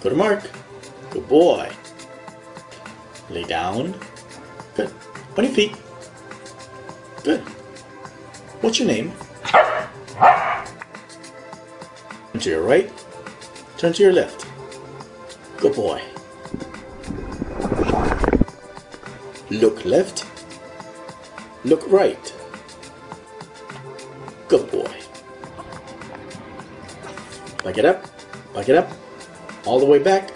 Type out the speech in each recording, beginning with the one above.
Go to Mark. Good boy. Lay down. Good. On your feet. Good. What's your name? Turn to your right. Turn to your left. Good boy. Look left. Look right. Good boy. Back it up. Back it up. All the way back.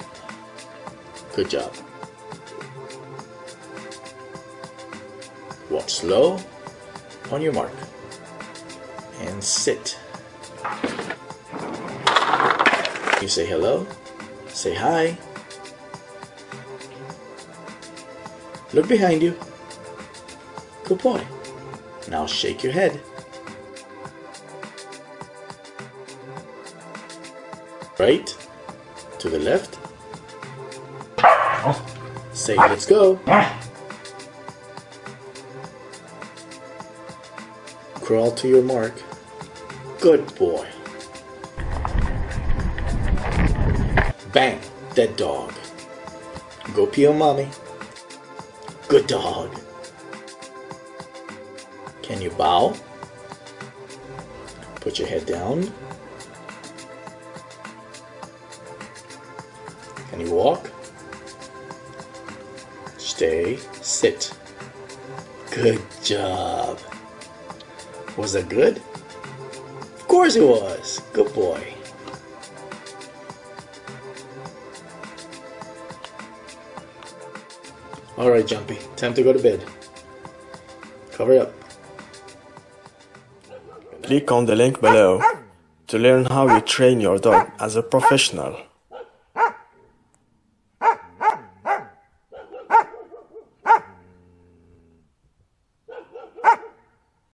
Good job. Walk slow. On your mark. And sit. You say hello. Say hi. Look behind you. Good boy. Now shake your head. Right to the left. Say let's go. Crawl to your mark. Good boy. Bang, dead dog. Go pee on mommy. Good dog. Can you bow? Put your head down. Can you walk? Stay, sit. Good job. Was that good? Of course it was. Good boy. Alright, Jumpy. Time to go to bed. Cover up. Click on the link below to learn how you train your dog as a professional.